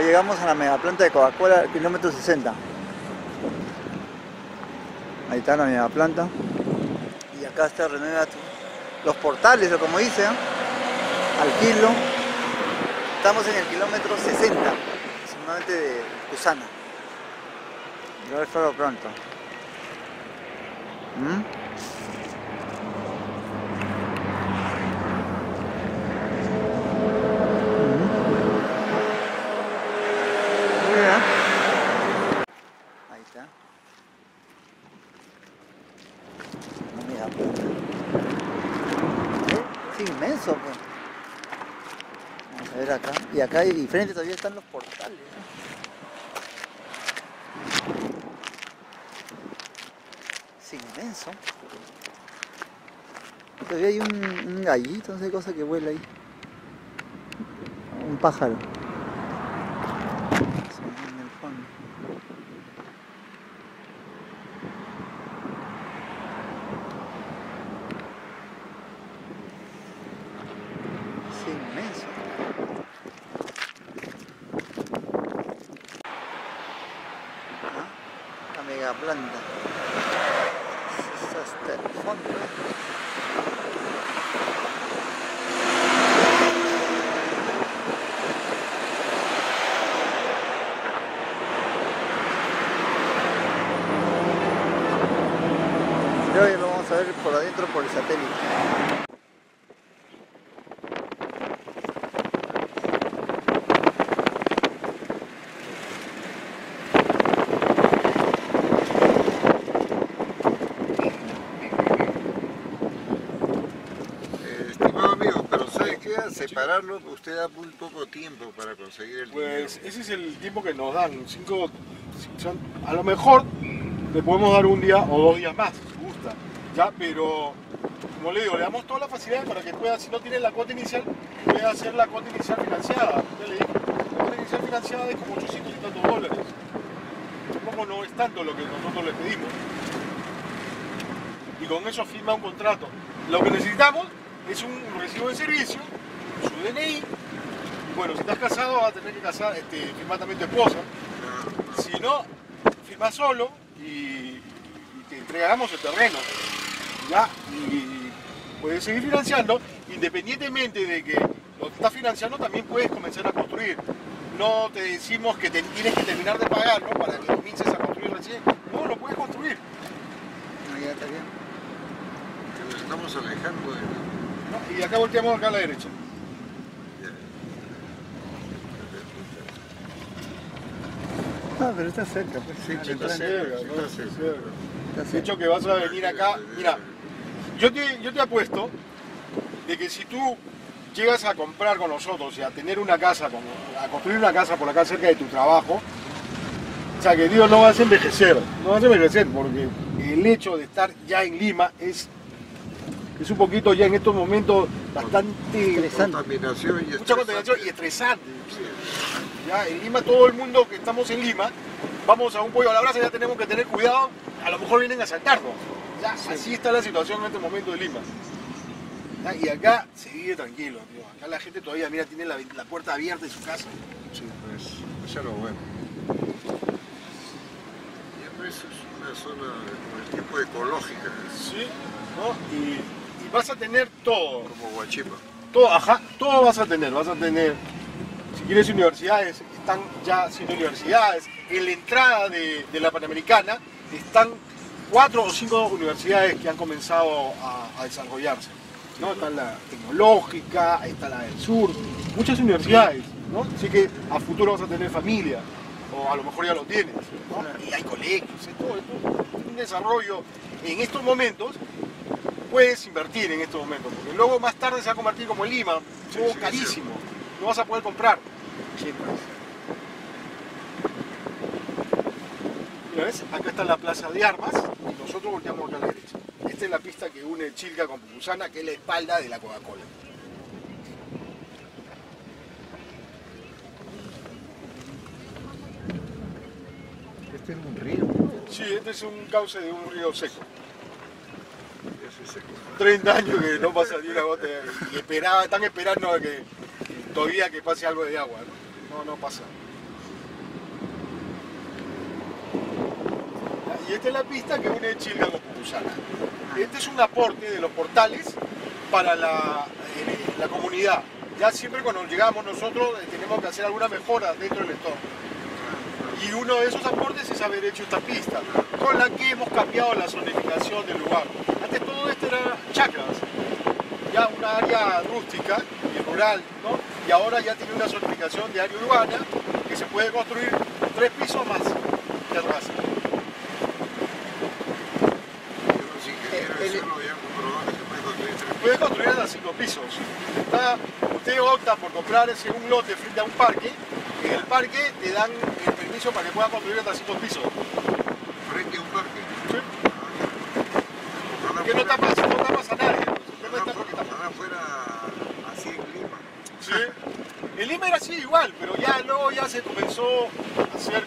Llegamos a la megaplanta de Coca-Cola, kilómetro 60. Ahí está la megaplanta. Y acá está René Gato. Los portales, o como dice, ¿eh? al kilo. Estamos en el kilómetro 60, aproximadamente de Cusana. Ya ver todo pronto. ¿Mm? Mira. Ahí está. No me da cuenta. ¿Eh? Es inmenso, pues. Vamos a ver acá. Y acá y frente todavía están los portales. Es inmenso. Todavía hay un, un gallito, no sé cosa que vuela ahí. Un pájaro. Sí, en el fondo. Es inmenso. Ah, La mega planta. Es hasta el fondo. Creo que lo vamos a ver por adentro por el satélite. Estimado amigo, pero ¿sabe qué? A separarlo usted da muy poco tiempo para conseguir el Pues dinero. ese es el tiempo que nos dan. Cinco, son- a lo mejor le podemos dar un día o dos días más. Ya, pero como le digo, le damos todas las facilidades para que pueda, si no tiene la cuota inicial, pueda hacer la cuota inicial financiada. Ya le dije, la cuota inicial financiada es como 800 y tantos dólares. Tampoco no es tanto lo que nosotros le pedimos. Y con eso firma un contrato. Lo que necesitamos es un recibo de servicio, su DNI, bueno, si estás casado vas a tener que casar, este, firmar también tu esposa. Si no, firma solo y, y te entregamos el terreno. ¿Ya? Y puedes seguir financiando, independientemente de que lo que estás financiando, también puedes comenzar a construir. No te decimos que te- tienes que terminar de pagarlo para que comiences a construir recién. No, lo puedes construir. Ahí ya está bien. Que nos estamos alejando de... ¿no? Y acá volteamos acá a la derecha. Ah, pero está cerca, pues. Sí, Ah, está está cerca. está cerca. Está De hecho que vas a venir acá, mira, yo te, yo te apuesto de que si tú llegas a comprar con nosotros y a tener una casa, a construir una casa por acá cerca de tu trabajo, o sea que Dios no vas a envejecer, no vas a envejecer porque el hecho de estar ya en Lima es, es un poquito ya en estos momentos bastante Interesante. Contaminación y mucha estresante. contaminación y estresante. Ya en Lima, todo el mundo que estamos en Lima, vamos a un pollo a la brasa, ya tenemos que tener cuidado, a lo mejor vienen a asaltarnos. Ya, así está la situación en este momento de Lima. Ya, y acá se vive tranquilo, tío. Acá la gente todavía, mira, tiene la, la puerta abierta de su casa. Sí, pues, eso es lo bueno. Ya pues es una zona con el tipo ecológica, Sí, ¿no? Y, y vas a tener todo. como Huachipa. todo, ajá, todo vas a tener, vas a tener, quieres universidades, están ya haciendo universidades, en la entrada de, de la Panamericana están cuatro o cinco universidades que han comenzado a, a desarrollarse, ¿no? Está la tecnológica, está la del sur, muchas universidades, ¿no? Así que a futuro vas a tener familia, o a lo mejor ya lo tienes, ¿no? Y hay colegios, ¿eh? todo, todo, un desarrollo en estos momentos puedes invertir en estos momentos, porque luego más tarde se va a convertir como en Lima, todo carísimo, no vas a poder comprar. Pues. Mira, ¿ves? Acá está la plaza de armas y nosotros volteamos acá a la derecha. Esta es la pista que une Chilca con Pucusana, que es la espalda de la Coca-Cola. Este es un río. Sí, este es un cauce de un río seco. Ya se secó. 30 años que no pasa ni una gota. Y esperaba, están esperando a que todavía que pase algo de agua, ¿no? No, pasa. Y esta es la pista que une Chilga con Pucusana. Este es un aporte de los portales para la, eh, la comunidad. Ya siempre cuando llegamos nosotros eh, tenemos que hacer alguna mejora dentro del entorno. Y uno de esos aportes es haber hecho esta pista, con la que hemos cambiado la zonificación del lugar. Antes todo esto era chacras, ya una área rústica, rural, ¿no? Y ahora ya tiene una zonificación de área urbana que se puede construir tres pisos más eso lo puede construir hasta cinco pisos. Está, usted opta por comprar ese un lote frente a un parque, y en el parque te dan el permiso para que pueda construir hasta cinco pisos. frente a un parque. Ojalá Que no fuera- tapas, no tapas a nadie. pues. El tema ojalá está porque fuera- tapas. ojalá fuera así en Lima. Sí. En Lima era así igual, pero ya luego ya se comenzó a hacer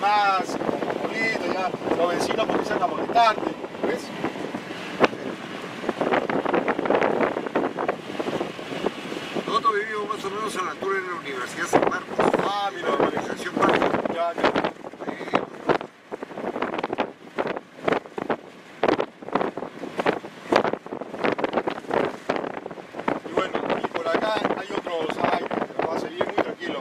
más bonito, ya los vecinos comienzan a molestarte, ¿ves? Nosotros vivimos más o menos a la altura de la Universidad San Marcos. Ah, mira, la organización Marcos. Ya, ya. Eh, Y bueno, y por acá hay otros aires, pero va a seguir muy tranquilo.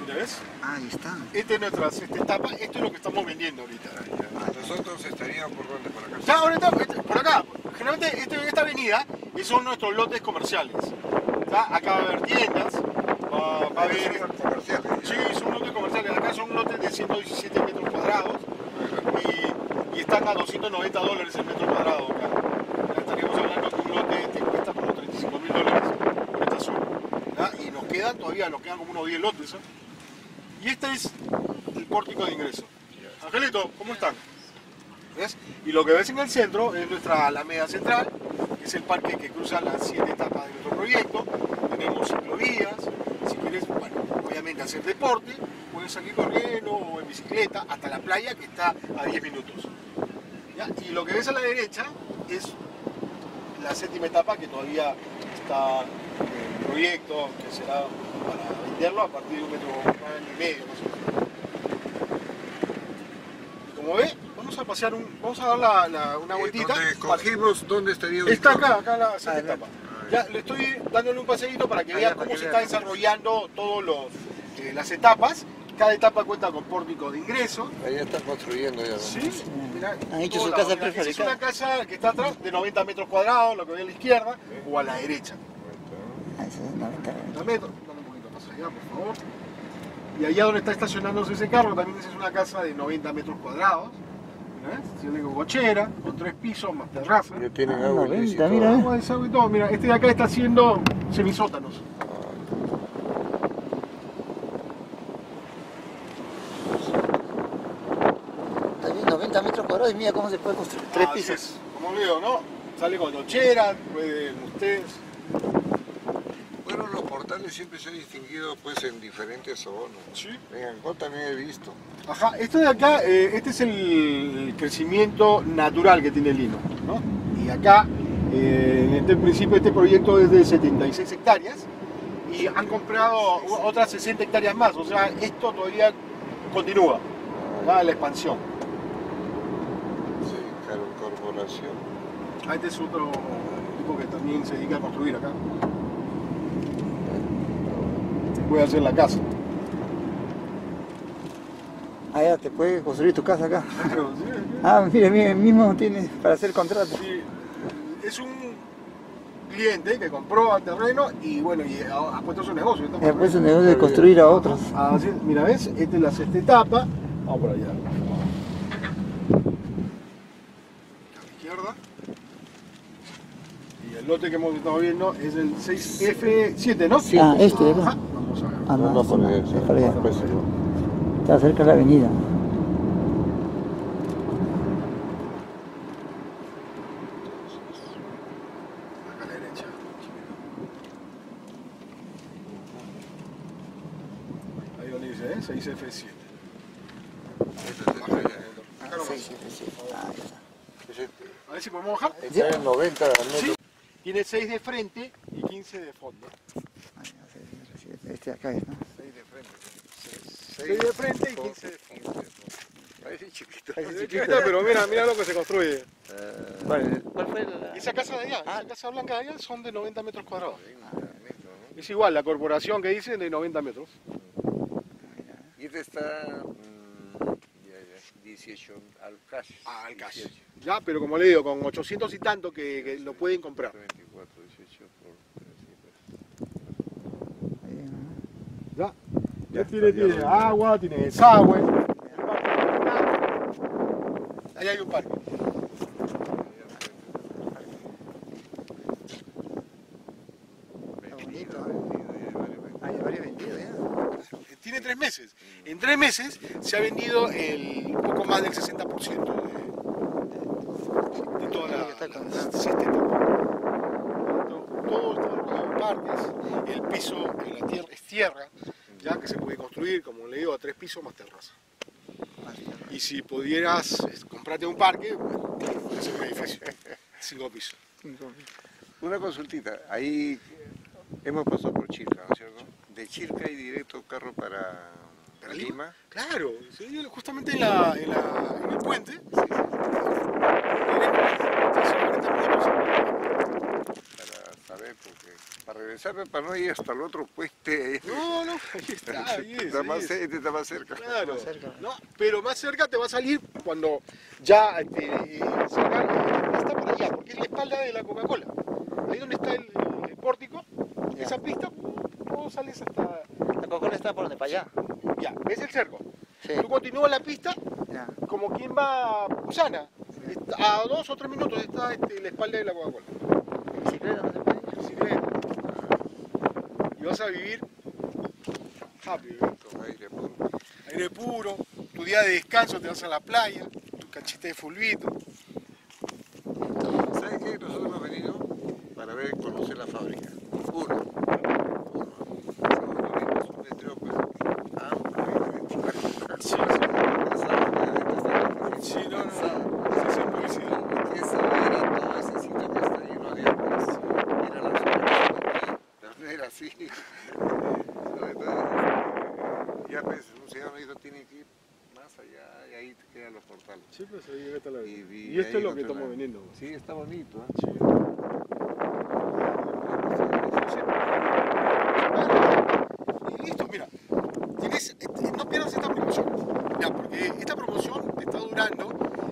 Mira, ¿ves? Ah, ahí está. Esta es nuestra sexta etapa, esto es lo que estamos vendiendo ahorita. Nosotros estaríamos por donde, por acá. Ya, ahorita, este- por acá, generalmente este- esta avenida son nuestros lotes comerciales. Ya, acá va a haber tiendas, va, va a haber... comerciales. Sí, son lotes comerciales, acá son lotes de 117 metros cuadrados y, y están a 290 dólares el metro cuadrado acá. Ya estaríamos hablando que un lote te cuesta como 35 mil dólares esta. Y nos quedan todavía, nos quedan como unos 10 lotes. ¿eh? Y este es pórtico de ingreso. Angelito, ¿cómo están? ¿Ves? Y lo que ves en el centro es nuestra Alameda Central, que es el parque que cruza las siete etapas de nuestro proyecto. Tenemos ciclovías, si quieres, bueno, obviamente hacer deporte, puedes salir corriendo o en bicicleta hasta la playa que está a 10 minutos. Y lo que ves a la derecha es la séptima etapa que todavía está en proyecto, que será para venderlo a partir de un metro y medio más o menos. Y como ve, vamos a pasear un, vamos a dar la- la- una Eh, vueltita. escogimos dónde estaría Está acá, acá la Ah, etapa. Ya le estoy dándole un paseíto para que Ah, vean cómo se está desarrollando todas las etapas. Cada etapa cuenta con pórtico de ingreso. Ahí están construyendo ya. ¿no? Sí, mira, Han hecho su casa Es una casa que está atrás de 90 metros cuadrados, lo que ve a la izquierda, o a la derecha. Ah, eso es 90. 90 metros, dame un poquito más allá, por favor. Y allá donde está estacionándose ese carro, también esa es una casa de 90 metros cuadrados. ¿Ves? Tiene con cochera, con tres pisos, más terraza. Ya tienen Ah, agua 90, ilícita. mira, Agua, desagüe y todo. Mira, este de acá está haciendo semisótanos. Está bien, 90 metros cuadrados y mira cómo se puede construir. Tres Así pisos. Como le digo, ¿no? Sale con cochera, pueden ustedes. Siempre se han distinguido pues en diferentes zonas. Sí. En Ancón también he visto. Ajá, esto de acá, eh, este es el crecimiento natural que tiene Lino, ¿no? Y acá, eh, en este principio, este proyecto es de 76 hectáreas y han comprado otras 60 hectáreas más, o sea, esto todavía continúa, la expansión. Sí, claro, corporación. Ah, este es otro tipo que también se dedica a construir acá. Voy a hacer la casa. Ah, ya te puedes construir tu casa acá. Sí, Ah, mira, mira, mismo tienes para hacer contrato. Sí, es un cliente que compró el terreno y bueno, y ha, ha puesto su negocio. estamos Ya pues un negocio de construir a otros. Así, mira, ¿ves? Esta es la sexta etapa. Vamos por allá. A la izquierda. Y el lote que hemos estado viendo es el 6F7, ¿no? Sí. Ah, este. Ajá. Ah, no, No, por no, ahí, es para allá. Está cerca de la avenida. Acá a la derecha. Ahí donde dice, ¿eh? 6F7. Este es el de allá. Acá nomás. Sí, sí, sí. Ah, ya está. Ese- A ver si podemos bajar. Está en 90 metros. Sí. Tiene 6 de frente y 15 de fondo. Ah, ya sé, sí, sí, Este de acá es, ¿no? 6 de frente. Seis de frente y por 15 de fondo. Parece chiquito. Es chiquita, pero mira, mira lo que se construye. Ah, ¿Cuál, cuál fue la...? Esa casa de allá, Ah. esa casa blanca de allá son de 90 metros cuadrados. Es igual, la corporación que dice de 90 metros. Y este está mm, ya, ya, 18 al cash. Ah, al cash. 18, Ya, pero como le digo, con 800 y tanto que, que lo pueden comprar. 24, 18 por 300. Ahí, ¿no? Ya. Ya, tiene, tiene agua, tiene desagüe. Ahí hay un parque. Ah, ya varios vendidos, ya. Tiene tres meses. En tres meses se ha vendido el un poco más del 60% de, de toda la, la- sistema. Todo está de parques. El piso en la tierra es tierra, ya que se puede construir, como le digo, a tres pisos más terraza. Y si pudieras comprarte un parque, bueno, ser un edificio. Cinco pisos. Una consultita, ahí hemos pasado por Chilca, ¿no es cierto? De Chilca hay directo carro para, ¿Para Lima. Claro, sí, justamente en, la, en, la- en el puente. Sí, sí, directo, 40 minutos. para saber, porque para regresarme, para no ir hasta el otro puente, No, no, ahí está, ahí es, está ahí más, es. ce- este está más cerca. Claro, Más cerca. no, pero más cerca te va a salir cuando ya este, eh, está por allá, porque es la espalda de la Coca-Cola. Ahí donde está el, el pórtico, Ya. esa pista, vos sales hasta. La Coca-Cola está por donde para allá. Ya, ves el cerco. Sí, Tú continúas la pista ya. como quien va a Pusana. A dos o tres minutos está este, la espalda de la Coca-Cola. ¿Bicicleta no se puede vas a vivir happy, ¿eh? Con aire puro. aire puro, tu día de descanso te vas a la playa, tu canchita de fulbito. ¿Sabes qué? Nosotros hemos venido para ver, conocer la fábrica. Uno. Uno. Segundo, vimos un letrero pues amplio y ventilar. Sí, Cansado ya de estar en Sí, no, no, Cansado. no. Sí, sí, publicidad. Y esa era todo ese sitio que está lleno de árboles. Era la zona de aquí, pero no era así. No, entonces, ya pues, un señor me dijo, tiene que ir más allá y ahí te quedan Sí, pues ahí está la Y, vi Y esto es lo que estamos lado. vendiendo. Sí, está bonito. ¿eh? Sí. Y listo, mira. Tienes, eh, no pierdas esta promoción. Ya, porque esta promoción está durando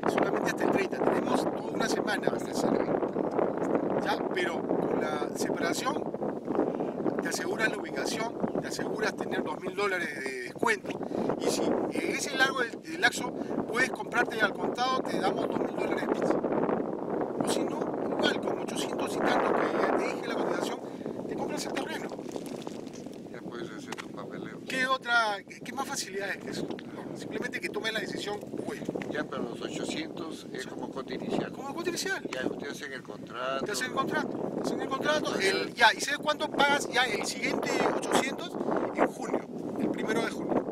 solamente hasta el 30. Tenemos toda una semana hasta el 30. ¿Ya? Pero con la separación te aseguras la ubicación, te aseguras tener 2.000 dólares de descuento. Y si en ese largo del, del lapso puedes comprarte al contado, te damos 2.000 dólares más. O si no, igual, con 800 y tanto que te dije la cotización, te compras el terreno. Ya puedes hacer tu papeleo. ¿Qué otra, qué, simplemente que tomes la decisión, Ya, pero los 800 es como cuota inicial. como cuota inicial. Ya, ustedes hacen el contrato. Te hacen el contrato, hacen el contrato, el- ya, y sabes cuánto pagas ya el siguiente 800 en junio, el primero de junio.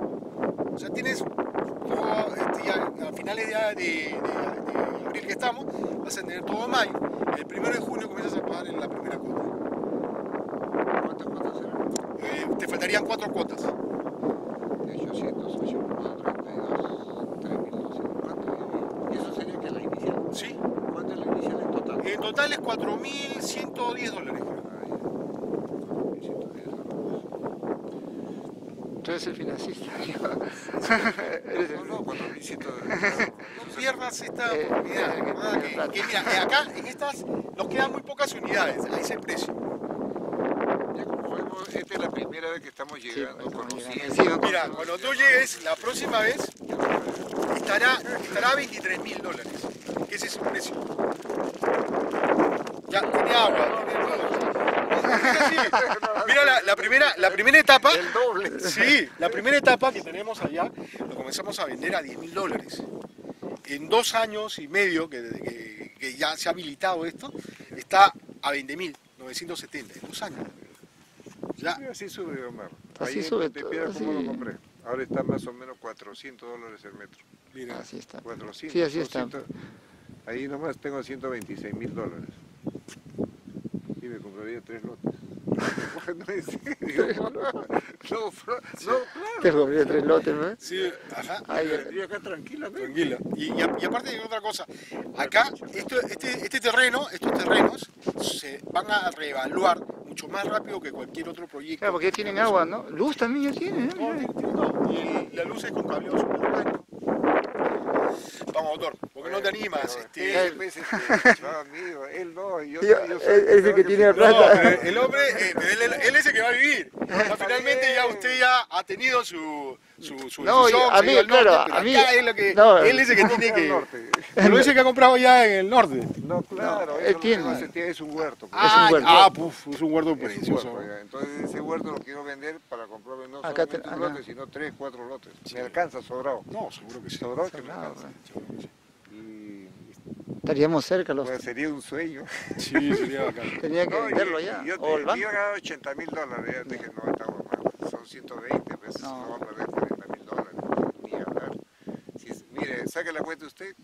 O sea, tienes todo, este, ya a finales ya de, de- de abril que estamos, vas a tener todo mayo, el primero de junio comienzas a pagar en la primera cuota. ¿Cuántas cuotas eran? Eh, te faltarían cuatro cuotas. De 800, 8 por 32, 3.200. ¿Cuánto? Y eso sería que la inicial. ¿Sí? ¿Cuánto es la inicial en total? Es 4.110 dólares. creo. Ah, ya. 4.110 Tú eres el financista. euros. No, no, 4.110. No pierdas esta Eh, oportunidad, eh, ¿verdad? eh, Que, que mira, eh, acá en estas nos quedan muy pocas unidades a ese precio. Ya como vemos, esta es la primera vez que estamos llegando, estamos llegando. conociendo. Sí, Mira, cuando tú llegues la próxima vez, estará, estará a 23 mil dólares, que ese es su precio. Tiene agua. Sí, Mira, la, la primera, la primera etapa, El doble. sí, la primera etapa que tenemos allá, lo comenzamos a vender a 10 mil dólares. En dos años y medio que, que- que ya se ha habilitado esto, está a 20 mil, 970, en dos años. Ya, Sí, así sube, Omar. Así Ahí en sube ¿cómo sí. lo compré? Ahora está más o menos 400 dólares el metro. mira. Así está. 400. Sí, así está. 200. Ahí nomás tengo 126 mil dólares. Compraría tres lotes. no, en serio. No, no, no, Te claro. compré tres lotes, ¿no? Sí, ajá. Ay, Vendría acá tranquilamente. Tranquila. Y, y a- y aparte de otra cosa, acá esto- este, este terreno, estos terrenos se van a reevaluar mucho más rápido que cualquier otro proyecto. Claro, porque ya tienen agua, ¿no? Luz también ya tienen, No, ¿no? todo. Y la luz es con cableado subterráneo. Vamos, doctor, ¿por qué no te animas? Este, él, pues, este, amigo, él no. Yo, Yo- yo soy- él- él es el que tiene la No, plata. el hombre, eh, él, él es el que va a vivir. O sea, finalmente ya usted ya ha tenido su, su, su No, decisión, a mí, claro, norte, pero a mí- acá es lo que, no, él es el que tiene que... norte. Pero ese que ha comprado ya en el norte. No, claro, él que tiene. es que es un huerto. pues. Ah, huerto. ah, puf, es un huerto Es un precioso. ya. Entonces ese huerto lo quiero vender para comprarme no Acá te- solamente un lote, sino tres, cuatro lotes. Me alcanza sobrado. No, seguro que sí. Sobrado que me Sobrado, alcanza. Seguro que sí. Y Estaríamos cerca los... pues, sería un sueño. Sí, sería bacán. Tenía que No, venderlo y ya. Yo O el banco. ganar 80 mil dólares. Ya te dije, no, estamos mal. Son 120 pesos. No. No, vamos a perder 40 mil dólares. Ni hablar. Si mire, saque la cuenta usted.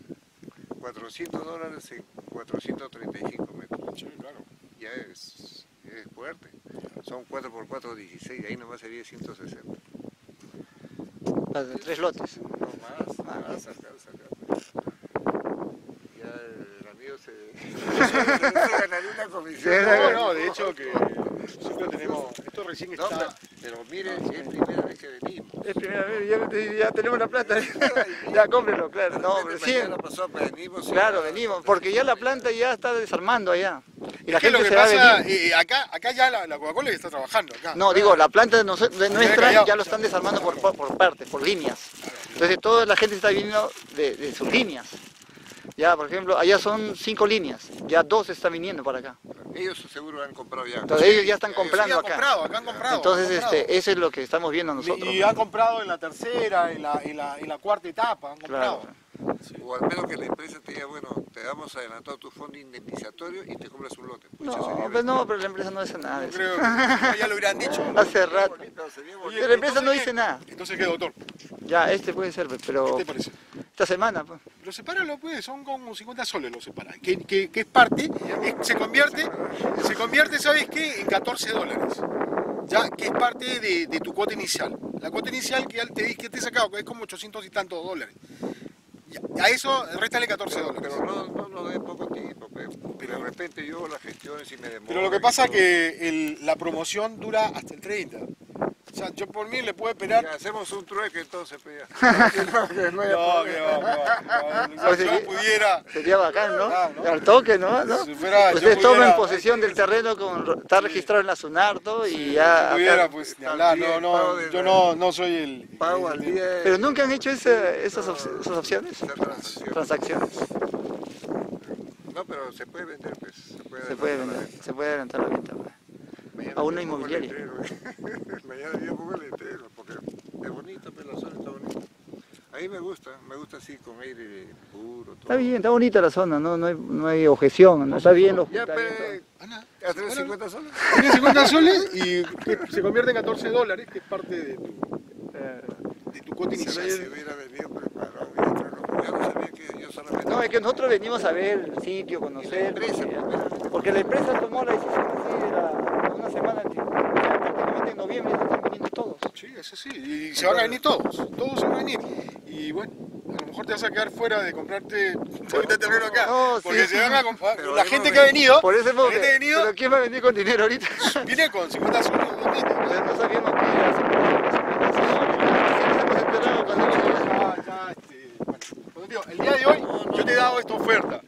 400 dólares en 435 metros. Sí, claro. Ya es, es fuerte. Son 4 por 4, 16. Ahí nomás sería 160. Las de tres lotes. No más, Ah, más. Ya el amigo se, se ganaría una comisión. Sí, No, no, de hecho que siempre tenemos... Esto recién No, está... pero, pero mire, es primera vez que venimos. Es primera vez, ya, ya tenemos la plata. ya cómprelo, claro. No, pero sí. Pasó, venimos. Claro, ya- venimos, porque ya la planta ya está desarmando allá. Y la gente lo que se va a pasa, venir. eh, acá, acá ya la, la Coca-Cola ya está trabajando acá. No, digo, la planta de, nos- de nuestra ya lo están desarmando por, por, por partes, por líneas. Entonces toda la gente está viniendo de, de sus líneas. Ya, por ejemplo, allá son cinco líneas, ya dos están viniendo para acá. Ellos seguro han comprado ya. Entonces ellos ya están Sí, comprando han acá. comprado, acá han comprado. Entonces, han comprado. este, eso es lo que estamos viendo nosotros. Y han comprado en la tercera, en la, en la, en la cuarta etapa, han comprado. Claro. O al menos que la empresa te diga, bueno, te damos adelantado tu fondo indemnizatorio y te compras un lote. Pucha, No, sería pues no, pero la empresa no hace nada de Yo eso. creo que ya lo hubieran dicho. Hace rato. bonito, sería Oye. Pero la empresa no dice nada. Entonces, ¿qué, doctor? Ya, este puede ser, pero ¿Qué te parece? Esta semana, pues. Lo sepáralo, pues, son como 50 soles los separa. Que, que, que es parte, es- se convierte, se convierte, ¿sabes qué? En 14 dólares. Ya, que es parte de, de tu cuota inicial. La cuota inicial que ya te di- que te he sacado, que es como 800 y tantos dólares. A eso, réstale 14 dólares. Pero no, no nos dé poco tiempo, pe. Pero- de repente yo las gestiones y me demoro. Pero lo que pasa es que el- la promoción dura hasta el 30. O sea, yo por mí le puedo esperar. Hacemos un trueque entonces, pe. ya. Que no, que no No, que va, que va, que va. O Si yo pudiera. Sería bacán, ¿no? Ah, ¿no? Al toque, ¿no? ¿No? Si fuera- Ustedes pudiera- toman posesión del terreno, con, está registrado en la SUNARTO y ya... Si pudiera, acá- pues, ni hablar. No, no, yo no, no soy el. Pago al día. Pero nunca han hecho esa- esas, op- esas opciones, transacciones. No, pero se puede vender, pues. Se puede, Se vender, se puede adelantar la venta. pues. Mañana A una inmobiliaria. Mañana yo pongo el letrero, porque es bonito, pero la zona está bonita. A mí me gusta, me gusta así con aire puro. Todo. Está bien, está bonita la zona, no, no, hay, no hay objeción, no está bien los Ya, pero, Ah. ¿a 350 soles? Tiene 50 soles y se convierte en 14 dólares, que es parte de tu, de tu cuota Si inicial. se hubiera venido preparado, yo no sabía que yo solamente... No, es que nosotros venimos a ver el sitio, Y la conocer. empresa, porque, porque la empresa tomó la decisión así de la, una semana antes. O sea, prácticamente en noviembre ya están viniendo todos. Sí, eso sí, y se van a venir todos, todos se van a venir. Y bueno, a lo mejor te vas a quedar fuera de comprarte un terreno acá. No, sí. porque se van a comprar. Pero La gente que ha venido, Por eso la hemos gente que ha venido, Pero ¿quién va a venir con dinero ahorita? viene con 50 soles. Entonces no sabíamos que era así, este, pues, digo, el día de hoy yo te he dado esta oferta.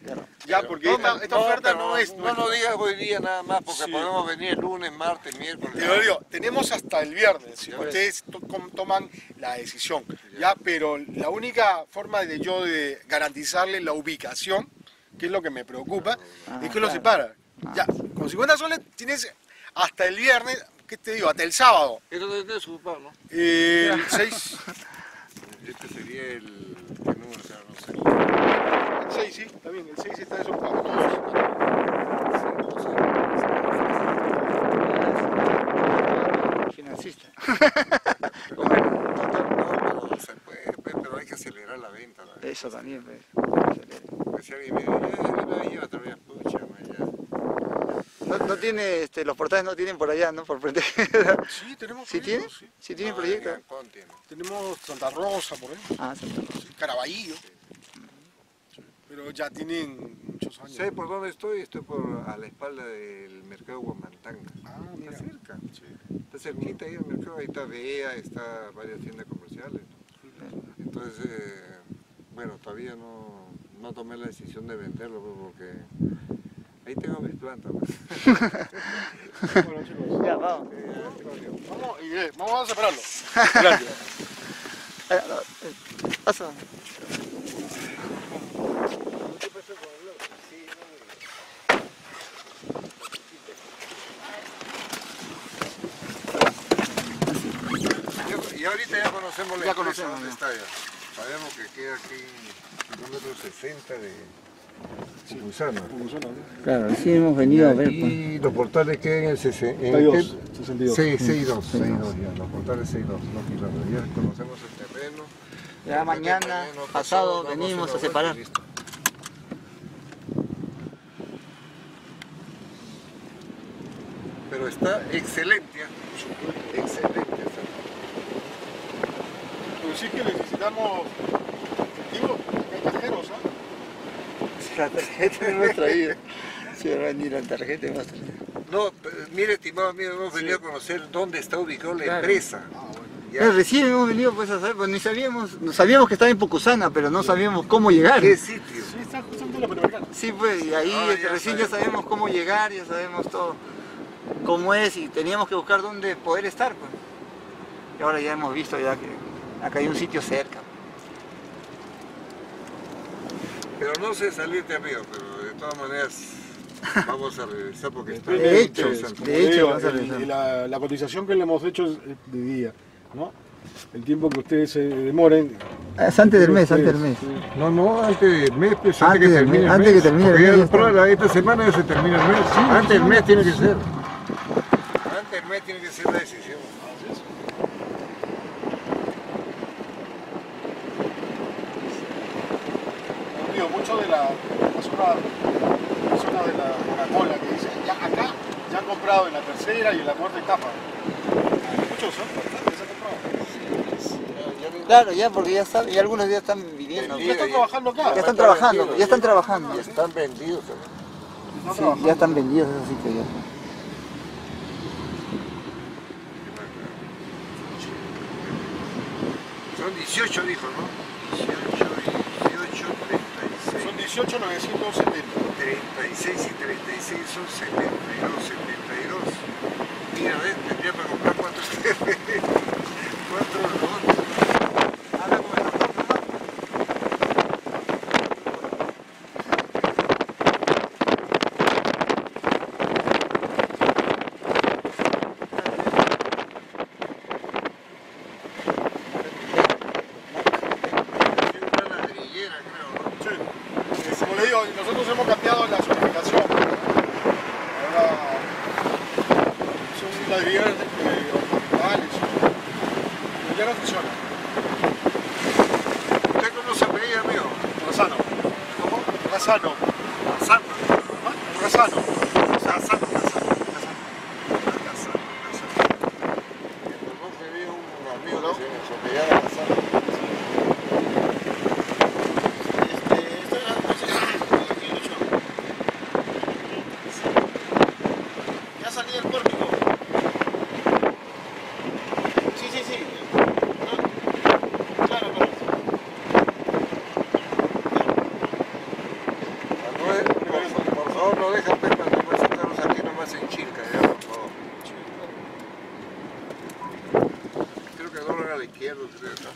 Ya, porque esta, esta oferta no, es. No nos digas hoy día nada más, porque Sí. podemos venir lunes, martes, miércoles. Te lo digo, tenemos hasta el viernes, si ustedes to- toman la decisión, ya, pero la única forma de yo de garantizarle la ubicación, que es lo que me preocupa, Ah, es que lo claro. separa. Ah. Ya, con 50 soles tienes hasta el viernes, ¿qué te digo? Hasta el sábado. Eso debe su papá, ¿no? Eh, el 6, Este sería el... ¿Qué número será? No sé. el 6, sí, está bien, el 6 está desocupado. todos. Financista. Doctor. No, pero se puede, pero hay que acelerar la venta. La Eso también, pues. Si alguien me dice, "Eh, no, pucha, ya". No, no tiene, este, los portales no tienen por allá, ¿no? Por frente. Sí, tenemos ¿Sí tiene? proyectos, sí. ¿Sí tiene No, proyecto? en Ancón tiene. Tenemos Santa Rosa, por ahí, Ah, Santa Rosa. sí, Caraballo. Pero ya tienen muchos años. ¿Sabes por dónde estoy? Estoy por a la espalda del mercado Guamantanga. Ah, mira. Está cerca. Sí. Está cerquita ahí el mercado, ahí está Bea, está varias tiendas comerciales. Entonces, eh, bueno, todavía no, no tomé la decisión de venderlo pues, porque ahí tengo mis plantas. pues. Bueno, chicos. Ya, vamos. Vamos, y, eh, vamos a separarlo. Gracias. Eh, no, eh, Pasa. Y ahorita ya conocemos la Ya empresa conocemos, dónde ya. está ya. Sabemos que queda aquí en kilómetro 60 de ¿no? Claro, sí hemos venido a ver. pues. Y los portales quedan en el 60. 62, 62. 6, 62, 62 ya, los portales 62, no kilómetros. Ya conocemos el terreno. Ya mañana, terreno, pasado, venimos a separar. Pero está excelente, ¿eh? excelente. está. Sí que necesitamos efectivo, cajeros, ¿ah? La tarjeta no hemos traído. Si va a venir la tarjeta hemos traído. No, pero mire, estimado amigo, hemos venido a conocer dónde está ubicada la Claro. empresa. Ah, bueno. Ya. Eh, Recién hemos venido pues a saber, pues ni sabíamos, no sabíamos que estaba en Pucusana, pero no sabíamos cómo llegar. ¿Qué sitio? Sí, está justamente en la Panamericana. Sí, pues, y ahí Ah, ya recién ya sabemos. sabemos cómo llegar, ya sabemos todo, cómo es, y teníamos que buscar dónde poder estar, pues. Y ahora ya hemos visto ya que acá hay un sitio cerca. Pero no sé salirte amigo, pero de todas maneras vamos a regresar porque está De hecho, de hecho, a la, la cotización que le hemos hecho es de día, ¿no? El tiempo que ustedes se demoren. Es antes del mes, ustedes, antes del mes. No, no, antes del mes, pues, antes, Antes que del termine mes, el antes que termine el mes, esta semana ya se termina el mes. antes del mes tiene que ser. Antes del mes tiene que ser la decisión. De la, la zona, la zona de la Coca-Cola que dice, ya acá ya han comprado en la tercera y en la cuarta etapa. Muchos, ¿eh? Bastantes han comprado. Claro, ya, porque ya están, y algunos ya están viviendo. Ya están trabajando acá. Ya están trabajando, ya están trabajando. Y están vendidos. Sí, ya están vendidos esos sitios ya. Son 18, dijo, ¿no? 18 y 18, 36. Son 18, 970. 36 y 36 son 72, 72. Mira, ves, tendría para comprar cuatro lotes. Habla con el doctor, nomás. Tiene una ladrillera, creo, ¿no? Sí. Eh, Como le digo, nosotros hemos cambiado la zonificación. Ahora son ladrilleras eh, ornamentales. Pero ya no funciona. ¿Usted cómo se veía, amigo? Razano. ¿Cómo? Razano. Asano. ¿Ah? Razano. Asano, Asano. Asano, Asano. No se veía un amigo ¿No? que se apellidaba Asano. Este, esta es la concesión de 2008. Ya salí del pórtico. Sí, sí, sí. No. Claro, correcto. Manuel, por, por favor, no deja Pepa nomás sacarlos aquí nomás en Chilca, ya, por favor. Creo que doblan a la izquierda, creo, ¿no?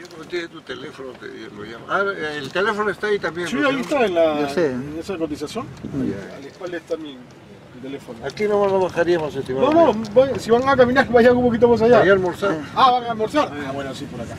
Yo como tiene tu teléfono, te lo llamo. Ah, el teléfono está ahí también. Sí, ahí está en, la, en esa cotización. Ya. A la espalda está mi, mi teléfono. Aquí no bajaríamos, estimado. No, no, si van a caminar, vayan un poquito más allá. Allá a almorzar. Ah, van a almorzar. Ah, bueno, sí, por acá.